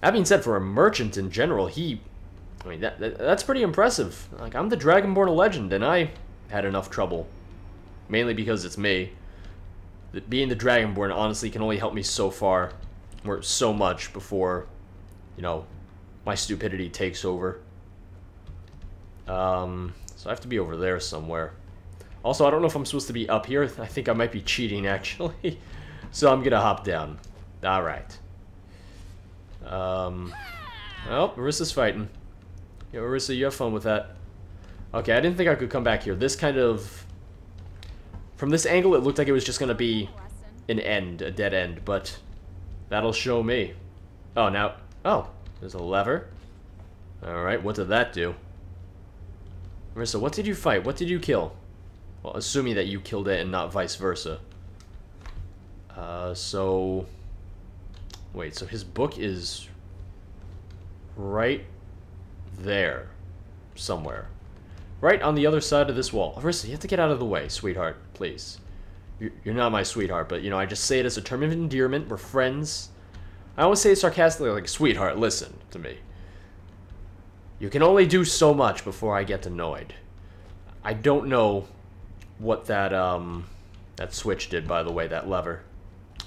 That being said, for a merchant in general, he... I mean, that, that that's pretty impressive. Like, I'm the Dragonborn legend, and I had enough trouble. Mainly because it's me. Being the Dragonborn, honestly, can only help me so far. Or so much before, you know, my stupidity takes over. Um, so I have to be over there somewhere. Also, I don't know if I'm supposed to be up here. I think I might be cheating, actually. so I'm gonna hop down. Alright. Um, oh, Marissa's fighting. Yeah, Marissa, you have fun with that. Okay, I didn't think I could come back here. This kind of... From this angle, it looked like it was just gonna be an end, a dead end, but that'll show me. Oh, now... Oh, there's a lever. Alright, what did that do? Marissa, what did you fight? What did you kill? Well, assuming that you killed it and not vice versa. Uh, so... Wait, so his book is right there somewhere. Right on the other side of this wall. Marissa, you have to get out of the way, sweetheart, please. You're not my sweetheart, but, you know, I just say it as a term of endearment. We're friends. I always say it sarcastically, like, sweetheart, listen to me. You can only do so much before I get annoyed. I don't know what that, um, that switch did, by the way, that lever.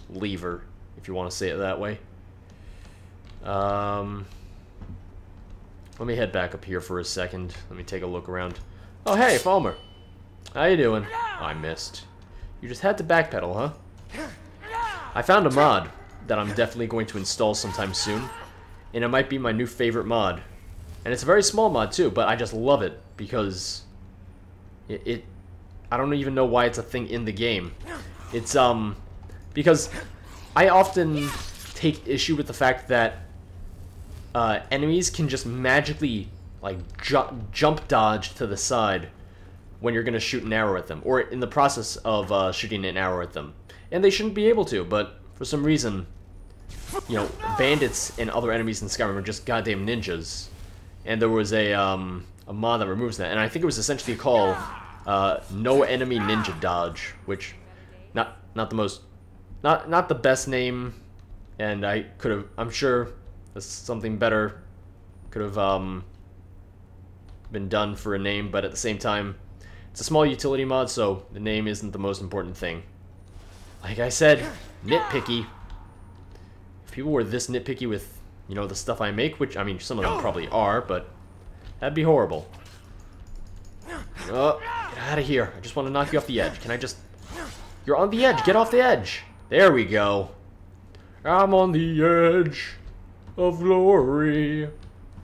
Lever, if you want to say it that way. Um, let me head back up here for a second. Let me take a look around. Oh, hey, Falmer. How you doing? I missed. You just had to backpedal, huh? I found a mod that I'm definitely going to install sometime soon. And it might be my new favorite mod. And it's a very small mod too, but I just love it because it, it I don't even know why it's a thing in the game. It's um because I often take issue with the fact that uh, enemies can just magically like ju jump dodge to the side when you're gonna shoot an arrow at them, or in the process of uh, shooting an arrow at them, and they shouldn't be able to. But for some reason, you know, bandits and other enemies in Skyrim are just goddamn ninjas, and there was a um, a mod that removes that, and I think it was essentially called uh, No Enemy Ninja Dodge, which not not the most not not the best name, and I could have I'm sure something better could have um, been done for a name, but at the same time, it's a small utility mod, so the name isn't the most important thing. Like I said, nitpicky. If people were this nitpicky with you know, the stuff I make, which, I mean, some of them probably are, but that'd be horrible. Oh, get out of here. I just want to knock you off the edge. Can I just... You're on the edge. Get off the edge. There we go. I'm on the edge of glory.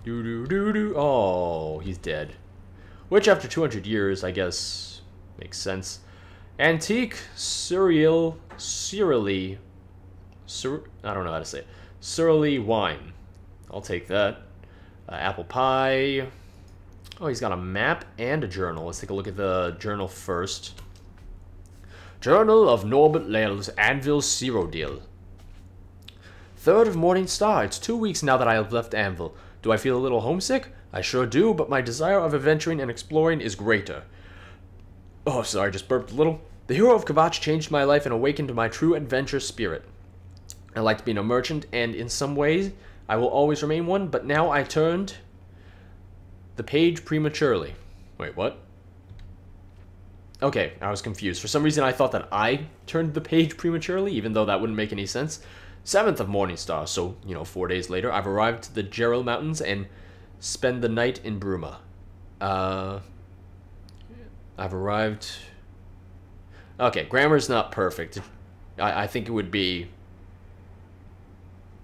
Do do do do. Oh, he's dead. Which, after 200 years, I guess, makes sense. Antique cereal, cereally, sur I don't know how to say it. Surly wine. I'll take that. Uh, apple pie. Oh, he's got a map and a journal. Let's take a look at the journal first. Journal of Norbert Lelles Anvil Cyrodiil. Third of Morning Star. It's two weeks now that I have left Anvil. Do I feel a little homesick? I sure do, but my desire of adventuring and exploring is greater. Oh, sorry, I just burped a little. The hero of Kvatch changed my life and awakened my true adventure spirit. I liked being a merchant, and in some ways, I will always remain one, but now I turned the page prematurely. Wait, what? Okay, I was confused. For some reason, I thought that I turned the page prematurely, even though that wouldn't make any sense. 7th of Morningstar, so, you know, four days later, I've arrived to the Jerall Mountains and spend the night in Bruma. Uh, I've arrived... Okay, grammar's not perfect. I, I think it would be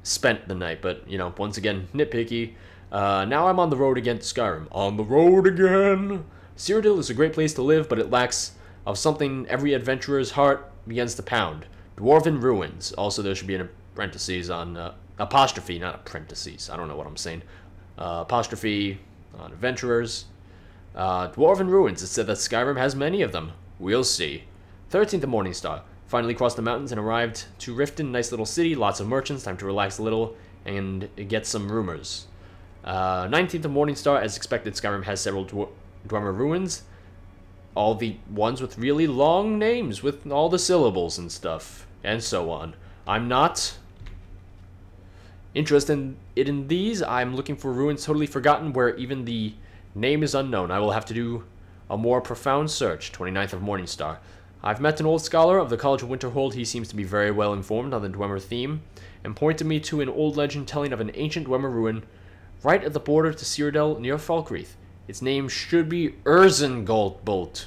spent the night, but, you know, once again, nitpicky. Uh, now I'm on the road again to Skyrim. On the road again! Cyrodiil is a great place to live, but it lacks of something every adventurer's heart begins to pound. Dwarven ruins. Also, there should be an parentheses on uh, apostrophe, not apprentices. I don't know what I'm saying. Uh, apostrophe on adventurers. Uh, Dwarven ruins. It said that Skyrim has many of them. We'll see. 13th of Morningstar. Finally crossed the mountains and arrived to Riften, nice little city, lots of merchants, time to relax a little and get some rumors. Uh, 19th of Morningstar, as expected, Skyrim has several Dwemer ruins. All the ones with really long names, with all the syllables and stuff, and so on. I'm not interested in it in these, I'm looking for ruins totally forgotten where even the name is unknown. I will have to do a more profound search. 29th of Morningstar. I've met an old scholar of the College of Winterhold. He seems to be very well informed on the Dwemer theme, and pointed me to an old legend telling of an ancient Dwemer ruin right at the border to Cyrodiil near Falkreath. Its name should be Urzengoltbolt.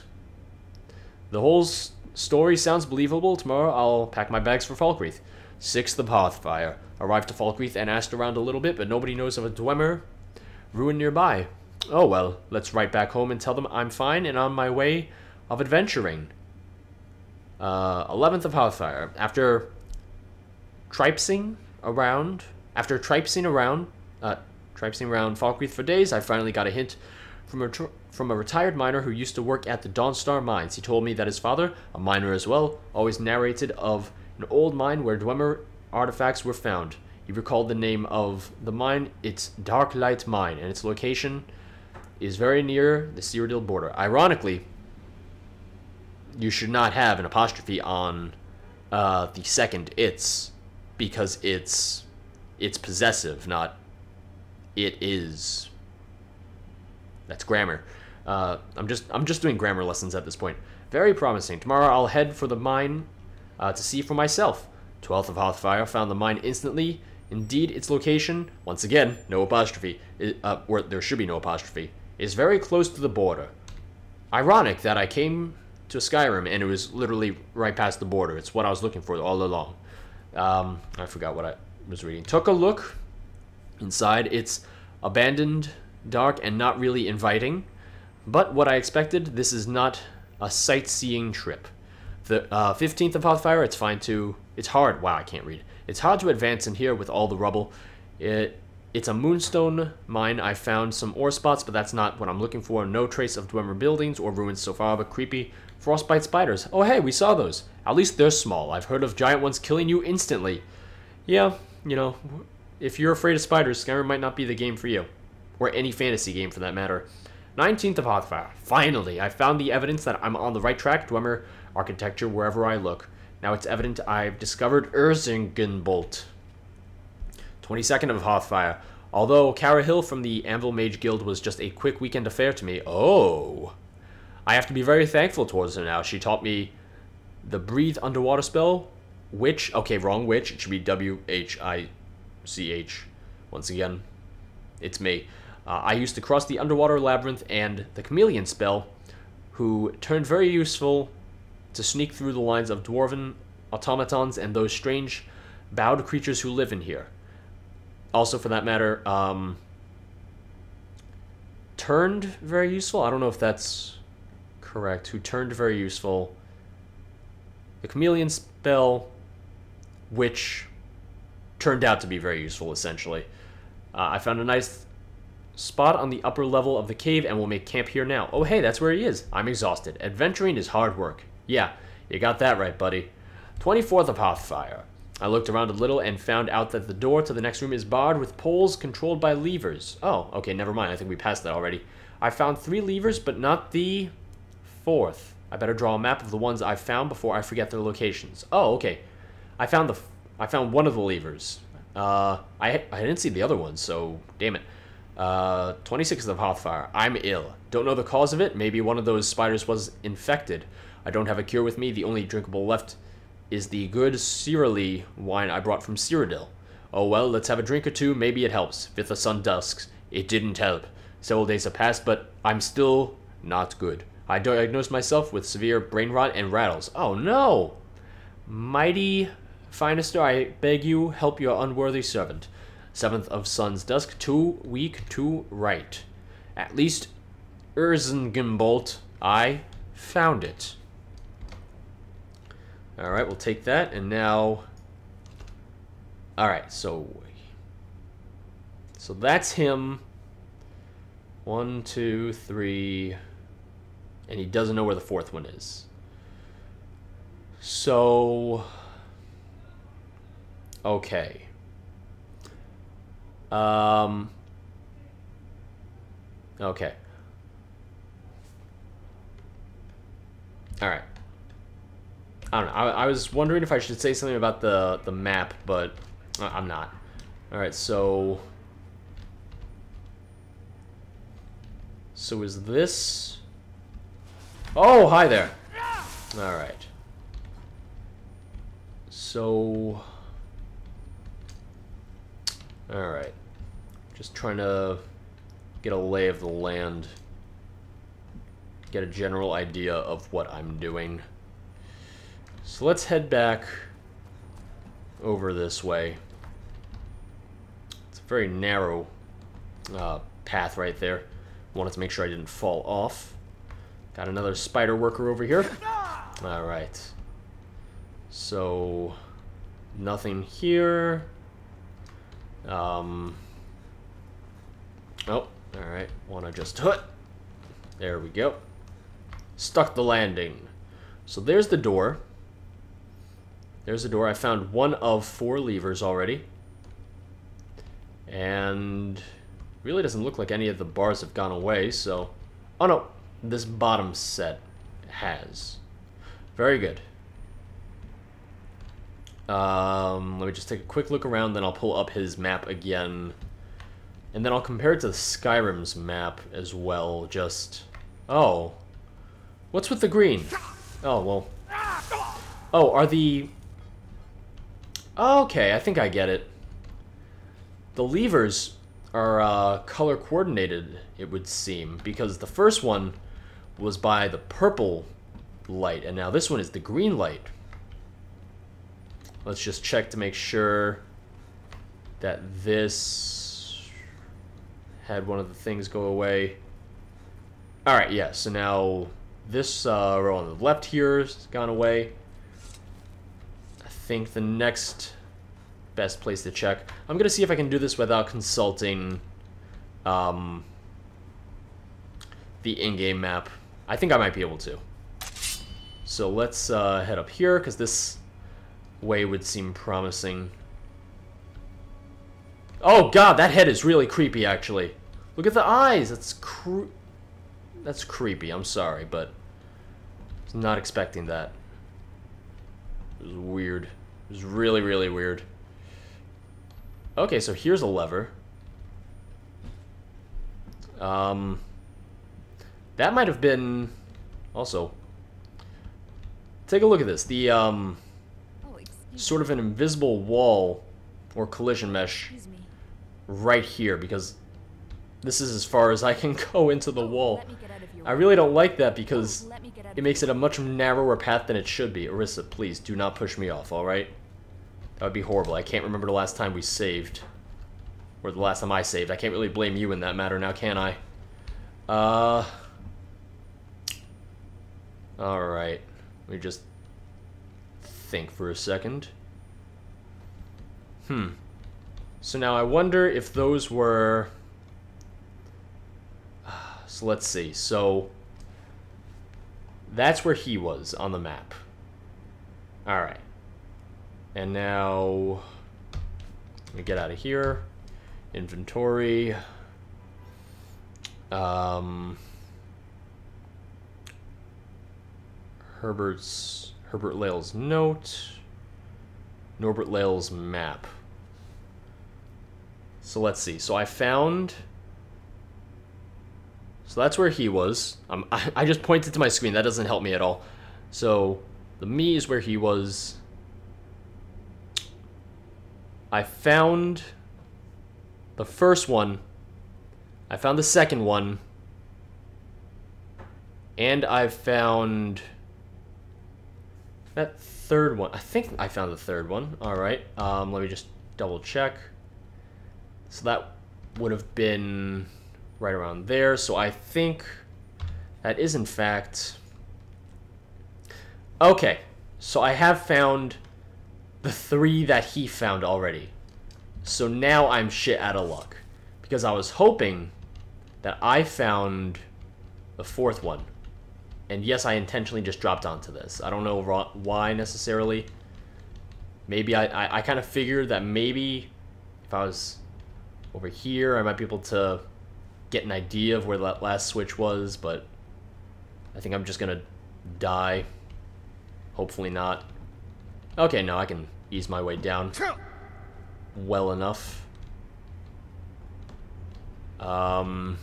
The whole story sounds believable. Tomorrow I'll pack my bags for Falkreath. 6th of Hearthfire. Arrived to Falkreath and asked around a little bit, but nobody knows of a Dwemer ruin nearby. Oh well, let's write back home and tell them I'm fine and on my way of adventuring. Uh, 11th of Hearthfire. After tripsing around, after tripsing around, uh, tripsing around Falkreath for days, I finally got a hint from a, from a retired miner who used to work at the Dawnstar mines. He told me that his father, a miner as well, always narrated of an old mine where Dwemer artifacts were found. He recalled the name of the mine. It's Darklight Mine, and its location is very near the Cyrodiil border. Ironically, you should not have an apostrophe on uh, the second it's because it's it's possessive, not it is. That's grammar. Uh, I'm just I'm just doing grammar lessons at this point. Very promising. Tomorrow I'll head for the mine uh, to see for myself. 12th of Hearthfire found the mine instantly. Indeed, its location, once again, no apostrophe, uh, or there should be no apostrophe, is very close to the border. Ironic that I came to Skyrim and it was literally right past the border. It's what I was looking for all along. Um, I forgot what I was reading. Took a look inside. It's abandoned, dark, and not really inviting. But what I expected, this is not a sightseeing trip. The uh, 15th of Hearthfire, it's fine to. It's hard. Wow, I can't read. It's hard to advance in here with all the rubble. It it's a moonstone mine. I found some ore spots, but that's not what I'm looking for. No trace of Dwemer buildings or ruins so far, but creepy frostbite spiders. Oh hey, we saw those. At least they're small. I've heard of giant ones killing you instantly. Yeah, you know, if you're afraid of spiders, Skyrim might not be the game for you. Or any fantasy game for that matter. 19th of Hearthfire. Finally, I found the evidence that I'm on the right track. Dwemer architecture wherever I look. Now it's evident I've discovered Urzingenbolt. 22nd of Hearthfire. Although Cara Hill from the Anvil Mage Guild was just a quick weekend affair to me, oh, I have to be very thankful towards her now. She taught me the Breathe underwater spell, which, okay, wrong witch. It should be W H I C H. Once again, it's me. Uh, I used to cross the underwater labyrinth and the chameleon spell, who turned very useful to sneak through the lines of dwarven automatons and those strange bowed creatures who live in here. Also, for that matter, um, turned very useful. I don't know if that's correct. Who turned very useful. The chameleon spell, which turned out to be very useful, essentially. Uh, I found a nice spot on the upper level of the cave and we'll make camp here now. Oh, hey, that's where he is. I'm exhausted. Adventuring is hard work. Yeah, you got that right, buddy. 24th of Hearthfire. I looked around a little and found out that the door to the next room is barred with poles controlled by levers. Oh, okay, never mind. I think we passed that already. I found three levers, but not the fourth. I better draw a map of the ones I've found before I forget their locations. Oh, okay. I found the I found one of the levers. Uh, I I didn't see the other one, so damn it. Uh, 26th of Hearthfire. I'm ill. Don't know the cause of it. Maybe one of those spiders was infected. I don't have a cure with me. The only drinkable left is the good Cyrili wine I brought from Cyrodiil. Oh well, let's have a drink or two. Maybe it helps. If the sun dusks. It didn't help. Several days have passed, but I'm still not good. I diagnosed myself with severe brain rot and rattles. Oh no! Mighty Finester, I beg you, help your unworthy servant. Seventh of Sun's Dusk, too weak to write. At least Urzengenbolt, I found it. Alright, we'll take that, and now... Alright, so... So that's him. One, two, three... And he doesn't know where the fourth one is. So... Okay. Um... Okay. Alright. I don't know. I, I was wondering if I should say something about the, the map, but I'm not. Alright, so... So is this... Oh, hi there! Alright. So... Alright. Just trying to get a lay of the land. Get a general idea of what I'm doing. So let's head back over this way. It's a very narrow uh, path right there. Wanted to make sure I didn't fall off. Got another spider worker over here. Alright. So, nothing here. Um, oh, alright. Want to just hut. There we go. Stuck the landing. So there's the door. There's the door. I found one of four levers already. And really doesn't look like any of the bars have gone away, so... Oh no, this bottom set has. Very good. Um, let me just take a quick look around, then I'll pull up his map again. And then I'll compare it to the Skyrim's map as well, just... Oh. What's with the green? Oh, well... Oh, are the... Okay, I think I get it. The levers are uh, color coordinated, it would seem, because the first one was by the purple light, and now this one is the green light. Let's just check to make sure that this had one of the things go away. Alright, yeah, so now this uh, row on the left here has gone away. I think the next best place to check. I'm going to see if I can do this without consulting um, the in-game map. I think I might be able to. So let's uh, head up here, because this way would seem promising. Oh god, that head is really creepy, actually. Look at the eyes. That's cre That's creepy. I'm sorry, but I was not expecting that. It was weird. It was really, really weird. Okay, so here's a lever. Um, that might have been also. Take a look at this. The um, sort of an invisible wall or collision mesh right here because this is as far as I can go into the wall. I really don't like that because it makes it a much narrower path than it should be. Arissa, please do not push me off, alright? That would be horrible. I can't remember the last time we saved. Or the last time I saved. I can't really blame you in that matter now, can I? Uh... Alright. Let me just think for a second. Hmm. So now I wonder if those were... So let's see. So that's where he was on the map. Alright. And now... Let me get out of here. Inventory. Um... Herbert's Herbert Lail's note. Norbert Lail's map. So let's see. So I found... So that's where he was. Um, I, I just pointed to my screen. That doesn't help me at all. So the me is where he was. I found the first one. I found the second one. And I found that third one. I think I found the third one. All right. Um, let me just double check. So that would have been right around there. So I think that is in fact... Okay. So I have found the three that he found already. So now I'm shit out of luck. Because I was hoping that I found the fourth one. And yes, I intentionally just dropped onto this. I don't know why necessarily. Maybe I, I, I kind of figured that maybe if I was over here, I might be able to get an idea of where that last switch was, but I think I'm just going to die. Hopefully not. Okay, no, I can ease my way down well enough. Um,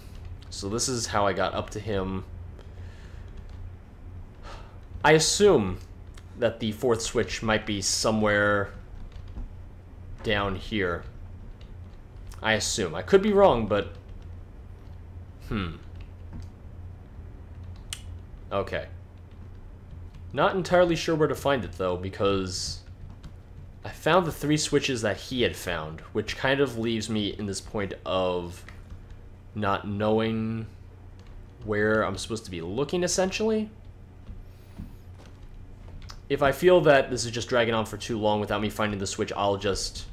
so this is how I got up to him. I assume that the fourth switch might be somewhere down here. I assume. I could be wrong, but... Hmm. Okay. Not entirely sure where to find it, though, because... I found the three switches that he had found, which kind of leaves me in this point of not knowing where I'm supposed to be looking, essentially. If I feel that this is just dragging on for too long without me finding the switch, I'll just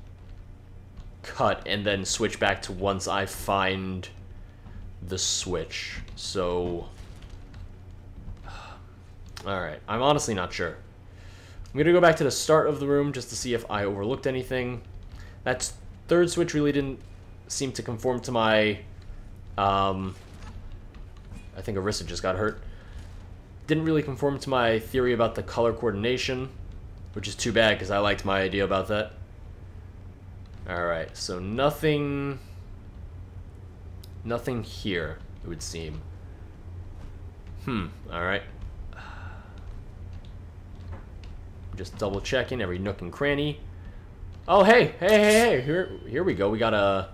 cut and then switch back to once I find the switch. So... Alright, I'm honestly not sure. I'm going to go back to the start of the room just to see if I overlooked anything. That third switch really didn't seem to conform to my... Um, I think Arissa just got hurt. Didn't really conform to my theory about the color coordination, which is too bad because I liked my idea about that. Alright, so nothing... Nothing here, it would seem. Hmm, alright. Just double checking every nook and cranny. Oh, hey, hey, hey, hey, here, here we go. We got a,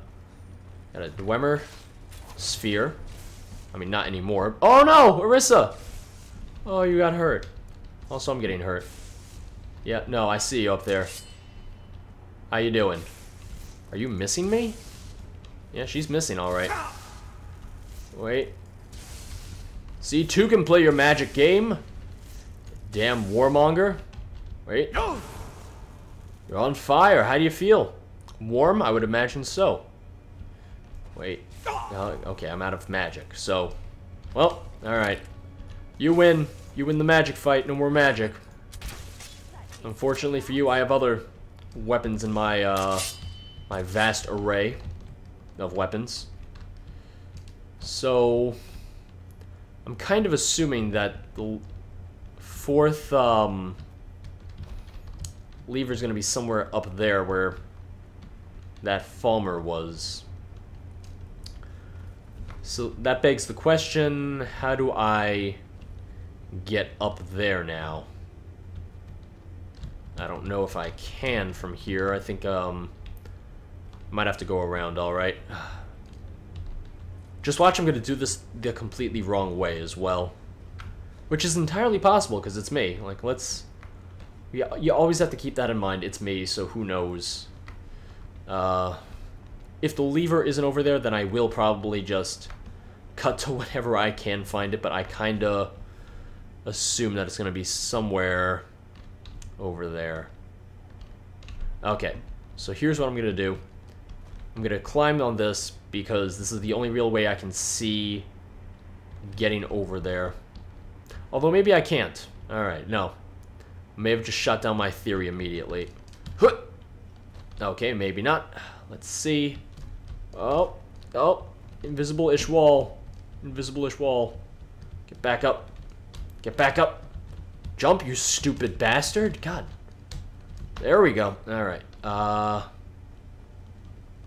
got a Dwemer sphere. I mean, not anymore. Oh no, Arissa! Oh, you got hurt. Also, I'm getting hurt. Yeah, no, I see you up there. How you doing? Are you missing me? Yeah, she's missing, alright. Wait. C2 can play your magic game? Damn warmonger. Wait. You're on fire. How do you feel? Warm? I would imagine so. Wait. Uh, okay, I'm out of magic. So, well, alright. You win. You win the magic fight. No more magic. Unfortunately for you, I have other weapons in my, uh, my vast array of weapons. So, I'm kind of assuming that the fourth, um, lever is going to be somewhere up there where that Falmer was. So that begs the question, how do I get up there now? I don't know if I can from here. I think um, might have to go around, alright. Just watch I'm going to do this the completely wrong way as well. Which is entirely possible because it's me. Like, let's yeah, you always have to keep that in mind. It's me, so who knows. Uh, if the lever isn't over there, then I will probably just cut to whenever I can find it, but I kind of assume that it's going to be somewhere over there. Okay, so here's what I'm going to do. I'm going to climb on this because this is the only real way I can see getting over there. Although maybe I can't. Alright, no. May have just shut down my theory immediately. Okay, maybe not. Let's see. Oh, oh, invisible-ish wall. Invisible-ish wall. Get back up. Get back up. Jump, you stupid bastard. God. There we go. Alright. Uh,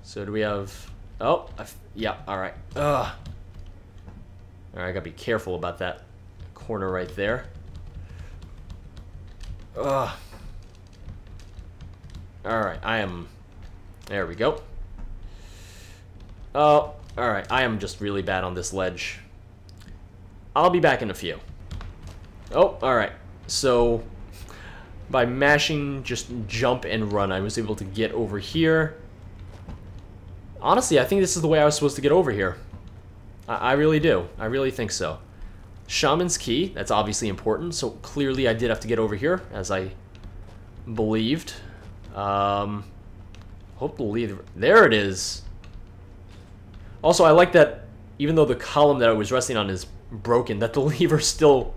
so do we have... Oh, yeah, alright. Ugh. Alright, I gotta be careful about that corner right there. Ugh. Alright, I am... There we go. Oh, alright, I am just really bad on this ledge. I'll be back in a few. Oh, alright. So, by mashing just jump and run, I was able to get over here. Honestly, I think this is the way I was supposed to get over here. I, I really do. I really think so. Shaman's Key, that's obviously important, so clearly I did have to get over here, as I believed. Um, hope the lead... There it is! Also, I like that, even though the column that I was resting on is broken, that the lever still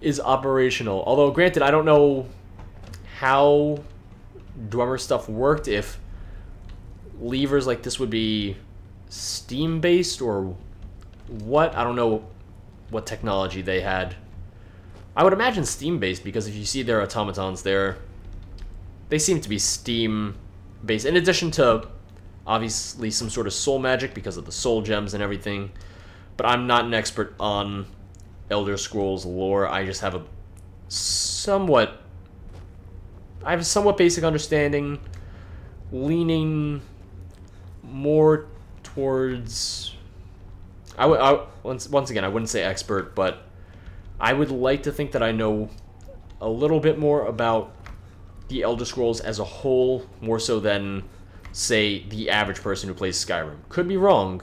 is operational. Although, granted, I don't know how Dwemer stuff worked, if levers like this would be steam-based or what. I don't know what technology they had. I would imagine Steam-based, because if you see their automatons there, they seem to be Steam-based. In addition to obviously some sort of soul magic because of the soul gems and everything. But I'm not an expert on Elder Scrolls lore. I just have a somewhat I have a somewhat basic understanding leaning more towards I would I, once once again I wouldn't say expert, but I would like to think that I know a little bit more about the Elder Scrolls as a whole, more so than say the average person who plays Skyrim. Could be wrong,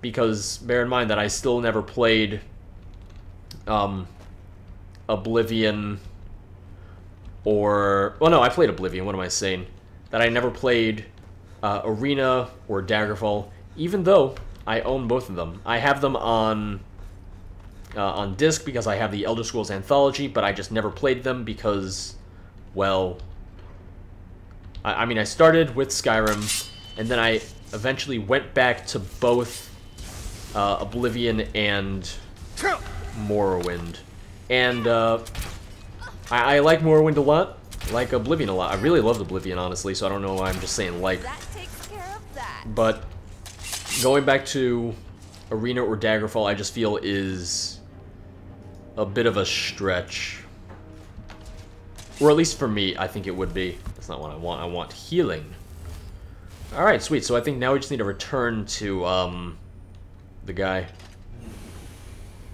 because bear in mind that I still never played um, Oblivion or well no I played Oblivion. What am I saying? That I never played uh, Arena or Daggerfall, even though I own both of them. I have them on uh, on disc because I have the Elder Scrolls Anthology, but I just never played them because, well, I, I mean I started with Skyrim, and then I eventually went back to both uh, Oblivion and Morrowind, and uh, I, I like Morrowind a lot. Like Oblivion a lot. I really loved Oblivion, honestly, so I don't know why I'm just saying like. But going back to Arena or Daggerfall, I just feel is a bit of a stretch. Or at least for me, I think it would be. That's not what I want. I want healing. Alright, sweet. So I think now we just need to return to um, the guy.